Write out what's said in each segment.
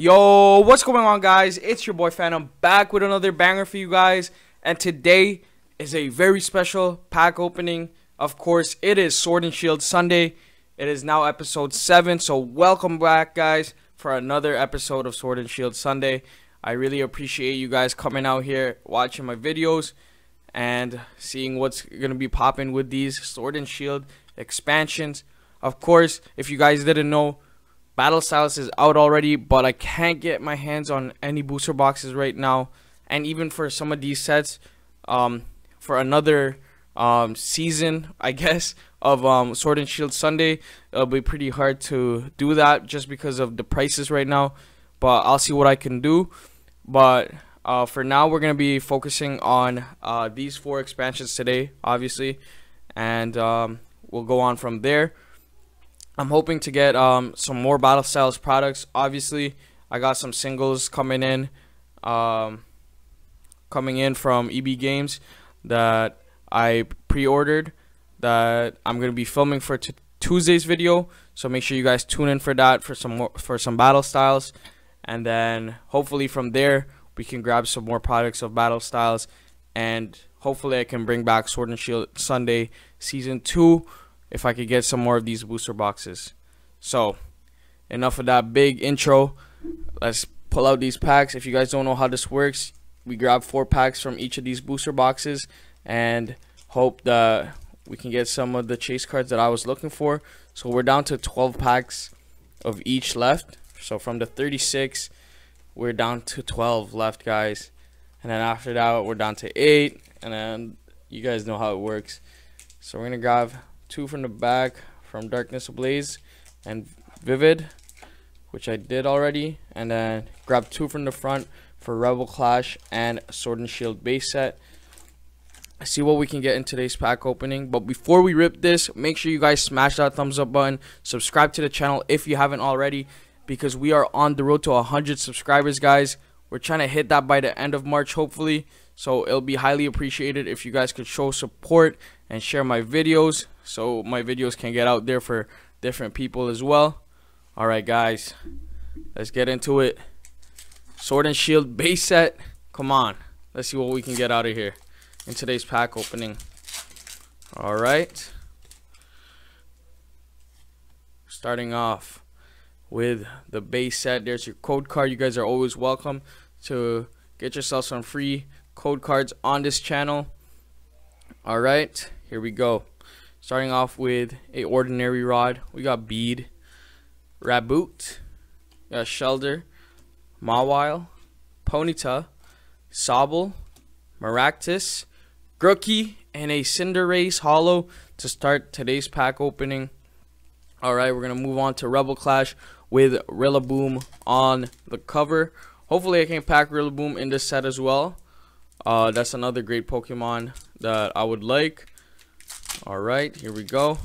Yo, what's going on, guys? It's your boy Phantom back with another banger for you guys. And today is a very special pack opening. Of course, it is Sword and Shield Sunday. It is now episode 7. So, welcome back, guys, for another episode of Sword and Shield Sunday. I really appreciate you guys coming out here, watching my videos, and seeing what's going to be popping with these Sword and Shield expansions. Of course, if you guys didn't know, Battle Styles is out already, but I can't get my hands on any booster boxes right now. And even for some of these sets, um, for another um, season, I guess, of um, Sword and Shield Sunday, it'll be pretty hard to do that just because of the prices right now. But I'll see what I can do. But uh, for now, we're going to be focusing on uh, these four expansions today, obviously. And um, we'll go on from there. I'm hoping to get um, some more Battle Styles products. Obviously, I got some singles coming in, um, coming in from EB Games that I pre-ordered that I'm gonna be filming for Tuesday's video. So make sure you guys tune in for that for some more for some Battle Styles, and then hopefully from there we can grab some more products of Battle Styles, and hopefully I can bring back Sword and Shield Sunday season two if I could get some more of these booster boxes. So, enough of that big intro. Let's pull out these packs. If you guys don't know how this works, we grab four packs from each of these booster boxes and hope that we can get some of the chase cards that I was looking for. So we're down to 12 packs of each left. So from the 36, we're down to 12 left, guys. And then after that, we're down to 8. And then you guys know how it works. So we're going to grab two from the back from Darkness Ablaze and Vivid, which I did already, and then grab two from the front for Rebel Clash and Sword and Shield base set. I see what we can get in today's pack opening. But before we rip this, make sure you guys smash that thumbs up button. Subscribe to the channel if you haven't already because we are on the road to 100 subscribers, guys. We're trying to hit that by the end of March, hopefully. So it'll be highly appreciated if you guys could show support and share my videos so my videos can get out there for different people as well. Alright guys, let's get into it. Sword and Shield base set. Come on, let's see what we can get out of here in today's pack opening. Alright. Starting off with the base set. There's your code card. You guys are always welcome to get yourself some free code cards on this channel. Alright, here we go. Starting off with a ordinary rod, we got Bead, Raboot, got Shellder, Mawile, Ponyta, Sobble, Maractus, Grookey, and a Cinderace holo to start today's pack opening. Alright, we're going to move on to Rebel Clash with Rillaboom on the cover. Hopefully I can pack Rillaboom in this set as well. Uh, that's another great Pokemon that I would like. Alright, here we go.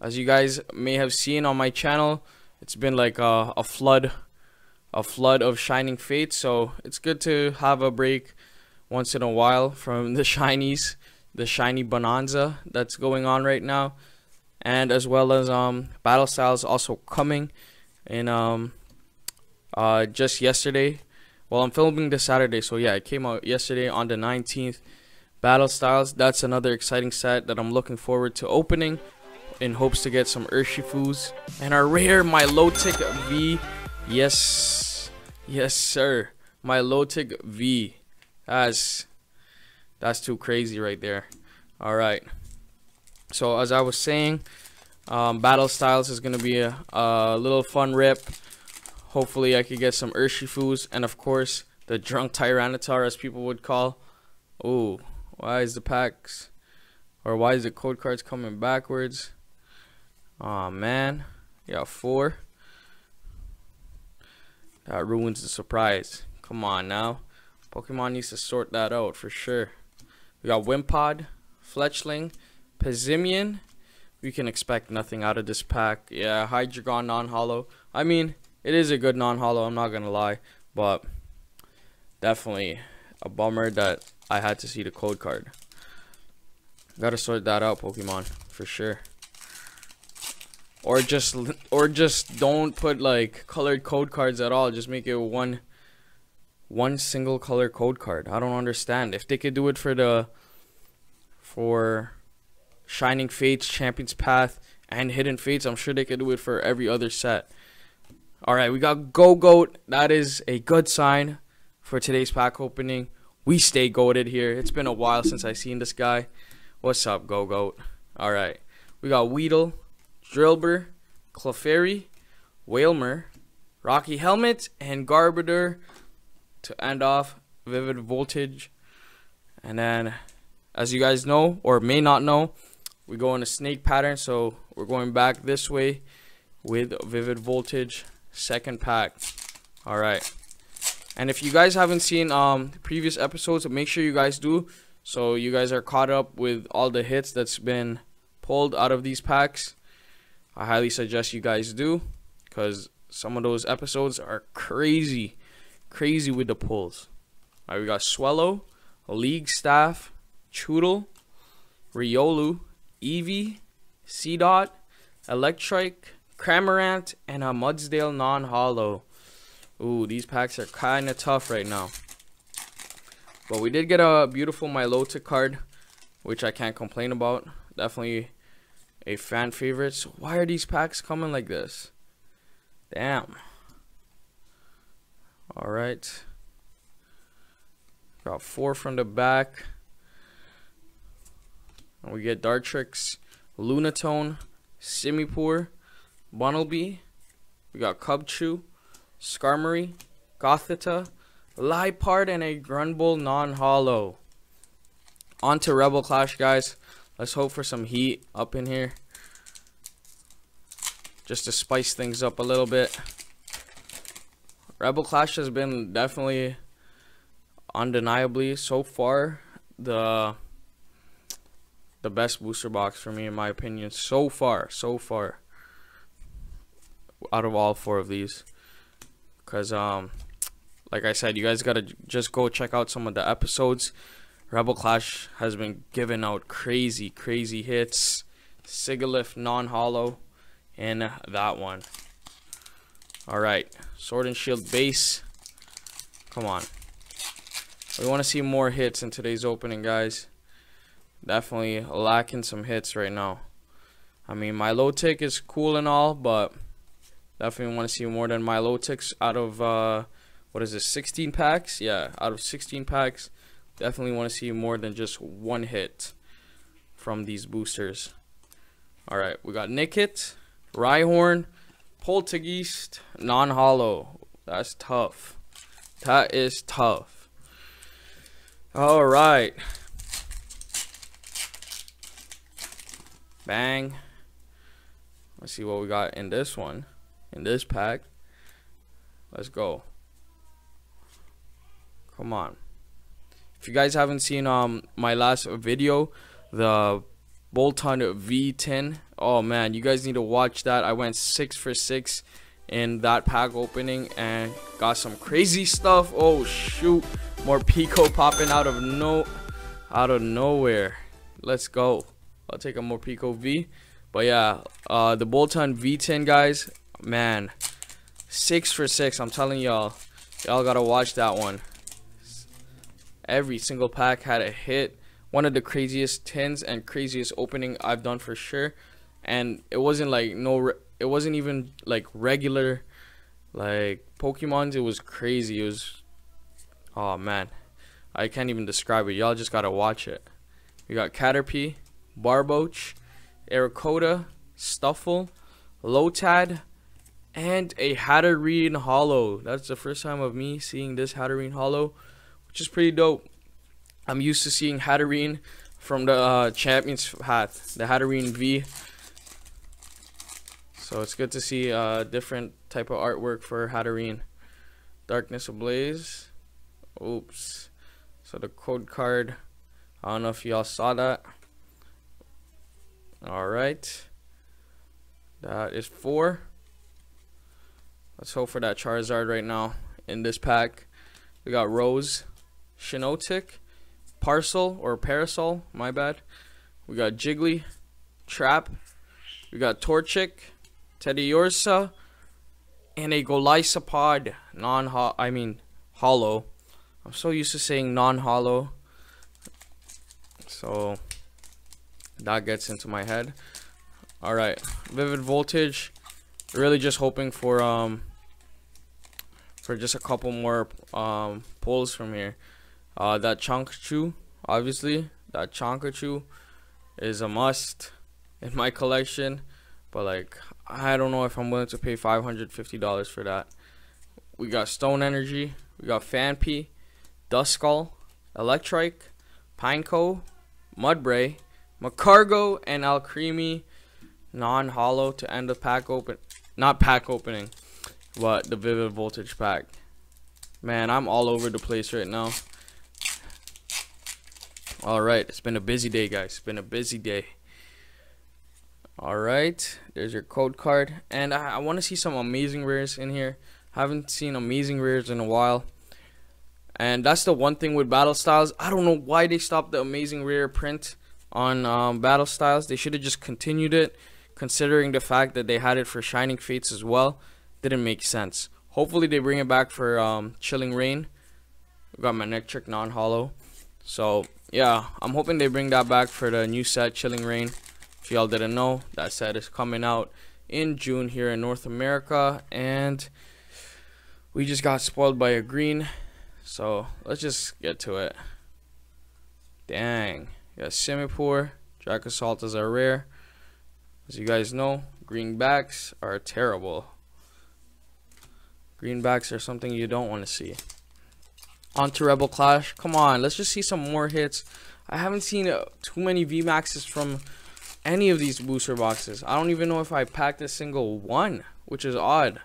As you guys may have seen on my channel, it's been like a, a flood a flood of shining fates so it's good to have a break once in a while from the shinies the shiny bonanza that's going on right now and as well as um battle styles also coming in um uh just yesterday well i'm filming this saturday so yeah it came out yesterday on the 19th Battle Styles, that's another exciting set that I'm looking forward to opening in hopes to get some Urshifus. And our rare Milotic V. Yes. Yes, sir. Milotic V. That's, that's too crazy right there. Alright. So as I was saying, um, Battle Styles is going to be a, a little fun rip. Hopefully I could get some Urshifus and of course the Drunk Tyranitar as people would call. Ooh, why is the packs or why is the code cards coming backwards? Oh man. Yeah, four. That ruins the surprise. Come on now. Pokemon needs to sort that out for sure. We got Wimpod, Fletchling, Passimian. We can expect nothing out of this pack. Yeah, Hydreigon non-holo. I mean, it is a good non-holo, I'm not going to lie. But definitely a bummer that I had to see the code card. Gotta sort that out, Pokemon, for sure. or just or just don't put like colored code cards at all. Just make it one one single color code card. I don't understand. If they could do it for the for Shining Fates, Champion's Path, and Hidden Fates, I'm sure they could do it for every other set. All right, we got Gogoat. That is a good sign for today's pack opening. We stay goaded here. It's been a while since I seen this guy. What's up, Gogoat? All right, we got Weedle, Drillbur, Clefairy, Wailmer, Rocky Helmet, and Garbodor to end off Vivid Voltage. And then, as you guys know or may not know, we go in a snake pattern. So we're going back this way with Vivid Voltage second pack. All right. And if you guys haven't seen um previous episodes, make sure you guys do. So you guys are caught up with all the hits that's been pulled out of these packs. I highly suggest you guys do because some of those episodes are crazy, crazy with the pulls. All right, we got Swellow, League Staff, Chewtle, Riolu, Eevee, Seedot, Electrike, Cramorant, and a Mudsdale non-holo. Ooh, these packs are kind of tough right now. But we did get a beautiful Milotic card, which I can't complain about. Definitely a fan favorite. So why are these packs coming like this? Damn. Alright. Got four from the back. And we get Dartrix, Lunatone, Simipour, Bunnelby. We got Cubchoo, Skarmory, Gothita, Liepard, and a Granbull non-holo. On to Rebel Clash, guys. Let's hope for some heat up in here. Just to spice things up a little bit. Rebel Clash has been definitely undeniably so far the the best booster box for me in my opinion so far so far out of all four of these because um like i said you guys gotta just go check out some of the episodes Rebel Clash has been giving out crazy, crazy hits. Sigilyph non-holo in that one. Alright, Sword and Shield base. Come on. We want to see more hits in today's opening, guys. Definitely lacking some hits right now. I mean, Milotic is cool and all, but definitely want to see more than Milotics out of, uh, what is this, 16 packs? Yeah, out of 16 packs definitely want to see more than just one hit from these boosters. Alright, we got Nickit, Rhyhorn, Polteageist, non-holo. That's tough. That is tough. Alright. Bang. Let's see what we got in this one. In this pack. Let's go. Come on. If you guys haven't seen um my last video, the Boltund V Tin, oh man, you guys need to watch that. I went six for six in that pack opening and got some crazy stuff. Oh shoot, Morpeko popping out of no, out of nowhere. Let's go. I'll take a Morpeko V. But yeah, uh, the Boltund V Tin guys, man, six for six. I'm telling y'all, y'all gotta watch that one. Every single pack had a hit. One of the craziest tins and craziest opening I've done for sure. And it wasn't like no, it wasn't even like regular, like Pokemon's. It was crazy. It was, oh man, I can't even describe it. Y'all just gotta watch it. We got Caterpie, Barboach, Arrokuda, Stufful, Lotad, and a Hatterene Holo. That's the first time of me seeing this Hatterene Holo which is pretty dope. I'm used to seeing Hatterene from the uh, Champions Path, the Hatterene V. So it's good to see a uh, different type of artwork for Hatterene. Darkness Ablaze. Oops. So the code card. I don't know if y'all saw that. Alright. That is four. Let's hope for that Charizard right now in this pack. We got Rose. Shiinotic, Parcel or Parasol, my bad. We got Jiggly, Trap. We got Torchic, Teddy Teddiursa, and a Golisopod non I mean holo. I'm so used to saying non-holo. So that gets into my head. Alright. Vivid voltage. Really just hoping for um for just a couple more um pulls from here. Uh that Chonkachu, obviously. That Chonkachu is a must in my collection. But like I don't know if I'm willing to pay $550 for that. We got Stone Energy, we got Phanpy, Duskull, Electrike, Pineco, Mudbray, Magcargo, and Alcremie non-holo to end the pack open. Not pack opening, but the Vivid Voltage pack. Man, I'm all over the place right now. Alright, it's been a busy day, guys. It's been a busy day. Alright, there's your code card. And I, I want to see some amazing rares in here. Haven't seen amazing rares in a while. And that's the one thing with Battle Styles. I don't know why they stopped the amazing rare print on um, Battle Styles. They should have just continued it, considering the fact that they had it for Shining Fates as well. Didn't make sense. Hopefully they bring it back for um, Chilling Reign. We got Manectric non-holo. So, yeah, I'm hoping they bring that back for the new set, Chilling Reign. If y'all didn't know, that set is coming out in June here in North America. And we just got spoiled by a green. So let's just get to it. Dang. Yeah, Simipour. Dracosaltas is our rare. As you guys know, greenbacks are terrible. Greenbacks are something you don't want to see. On to Rebel Clash. Come on, let's just see some more hits. I haven't seen uh, too many VMAXs from any of these booster boxes. I don't even know if I packed a single one, which is odd.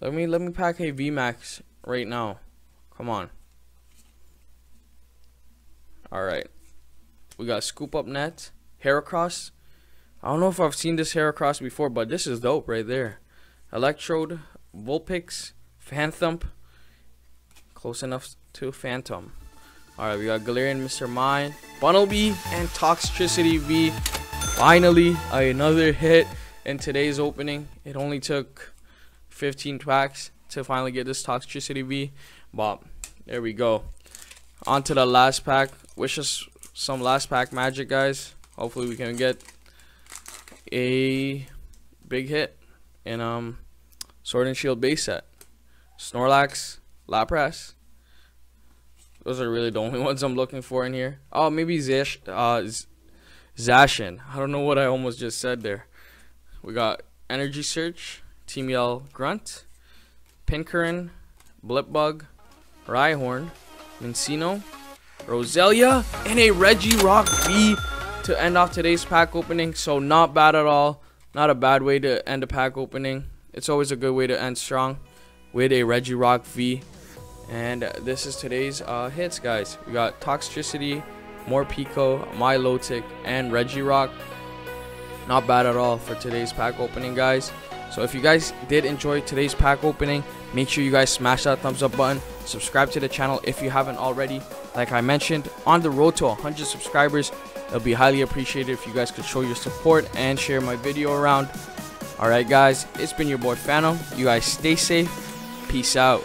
Let me let me pack a VMAX right now. Come on. Alright. We got Scoop Up Net, Heracross. I don't know if I've seen this Heracross before, but this is dope right there. Electrode, Vulpix, Phantump. Close enough to Phantom. Alright, we got Galarian Mr. Mime, Bunnelby, and Toxtricity V. Finally, another hit in today's opening. It only took 15 packs to finally get this Toxtricity V. But there we go. On to the last pack. Wish us some last pack magic, guys. Hopefully we can get a big hit And um Sword and Shield base set. Snorlax, Lapras, those are really the only ones I'm looking for in here. Oh, maybe Zash, uh, Zacian. I don't know what I almost just said there. We got Energy Search, Team Yell Grunt, Pincurchin, Blipbug, Rhyhorn, Minccino, Roselia, and a Regirock V to end off today's pack opening. So not bad at all. Not a bad way to end a pack opening. It's always a good way to end strong with a Regirock V. And this is today's uh, hits, guys. We got Toxicity, Toxtricity, Morpeko, Milotic, and Regirock. Not bad at all for today's pack opening, guys. So if you guys did enjoy today's pack opening, make sure you guys smash that thumbs up button. Subscribe to the channel if you haven't already. Like I mentioned, on the road to 100 subscribers, it'll be highly appreciated if you guys could show your support and share my video around. Alright guys, it's been your boy Phantom. You guys stay safe. Peace out.